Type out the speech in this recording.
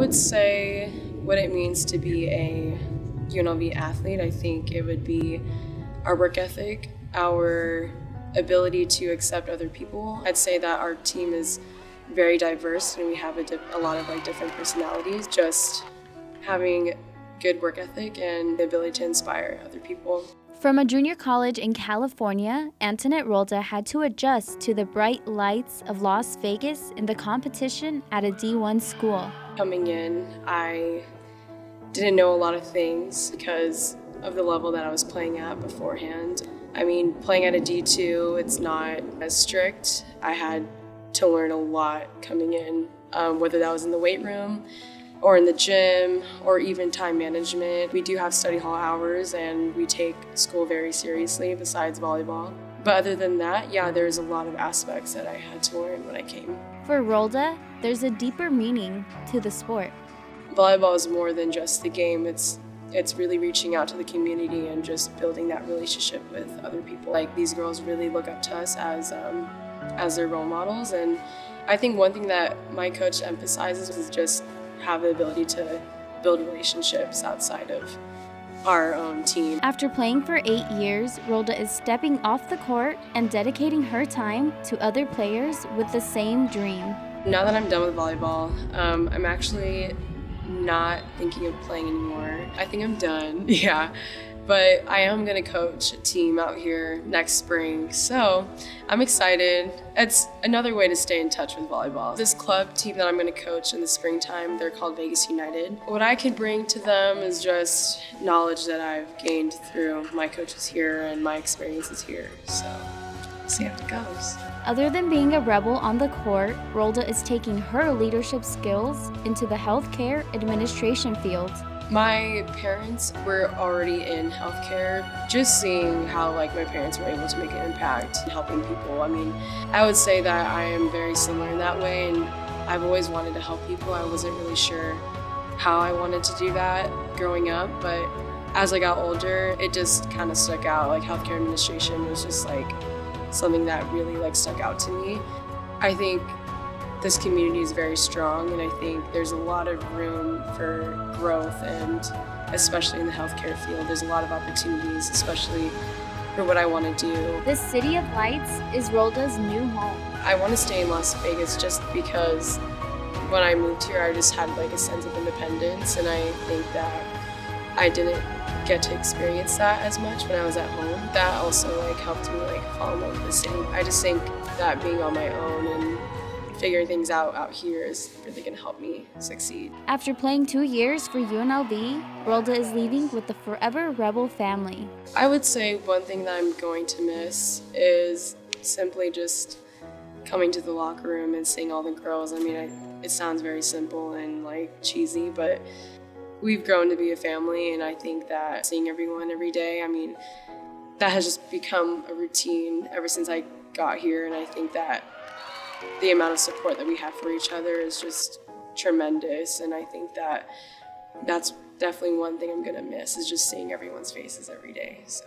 would say what it means to be a UNLV athlete. I think it would be our work ethic, our ability to accept other people. I'd say that our team is very diverse and we have a, a lot of like different personalities. Just having good work ethic and the ability to inspire other people. From a junior college in California, Antonette Rolda had to adjust to the bright lights of Las Vegas in the competition at a D1 school. Coming in, I didn't know a lot of things because of the level that I was playing at beforehand. I mean, playing at a D2, it's not as strict. I had to learn a lot coming in, um, whether that was in the weight room, or in the gym or even time management. We do have study hall hours and we take school very seriously besides volleyball. But other than that, yeah, there's a lot of aspects that I had to learn when I came. For Rolda, there's a deeper meaning to the sport. Volleyball is more than just the game. It's it's really reaching out to the community and just building that relationship with other people. Like these girls really look up to us as um, as their role models, and I think one thing that my coach emphasizes is just have the ability to build relationships outside of our own team. After playing for eight years, Rolda is stepping off the court and dedicating her time to other players with the same dream. Now that I'm done with volleyball, um, I'm actually not thinking of playing anymore. I think I'm done, yeah but I am gonna coach a team out here next spring. So I'm excited. It's another way to stay in touch with volleyball. This club team that I'm gonna coach in the springtime, they're called Vegas United. What I can bring to them is just knowledge that I've gained through my coaches here and my experiences here. So see how it goes. Other than being a rebel on the court, Rolda is taking her leadership skills into the healthcare administration field. My parents were already in healthcare. Just seeing how like my parents were able to make an impact in helping people. I mean, I would say that I am very similar in that way and I've always wanted to help people. I wasn't really sure how I wanted to do that growing up, but as I got older, it just kind of stuck out. Like healthcare administration was just like something that really like stuck out to me. I think this community is very strong and I think there's a lot of room for growth and especially in the healthcare field there's a lot of opportunities especially for what I want to do. The City of Lights is Rolda's new home. I want to stay in Las Vegas just because when I moved here I just had like a sense of independence and I think that I didn't get to experience that as much when I was at home. That also like helped me like fall in love with the city. I just think that being on my own and figuring things out out here is really going to help me succeed. After playing two years for UNLV, Rolda is leaving with the Forever Rebel family. I would say one thing that I'm going to miss is simply just coming to the locker room and seeing all the girls. I mean, I, it sounds very simple and like cheesy, but we've grown to be a family, and I think that seeing everyone every day, I mean, that has just become a routine ever since I got here, and I think that the amount of support that we have for each other is just tremendous. And I think that that's definitely one thing I'm gonna miss is just seeing everyone's faces every day. So.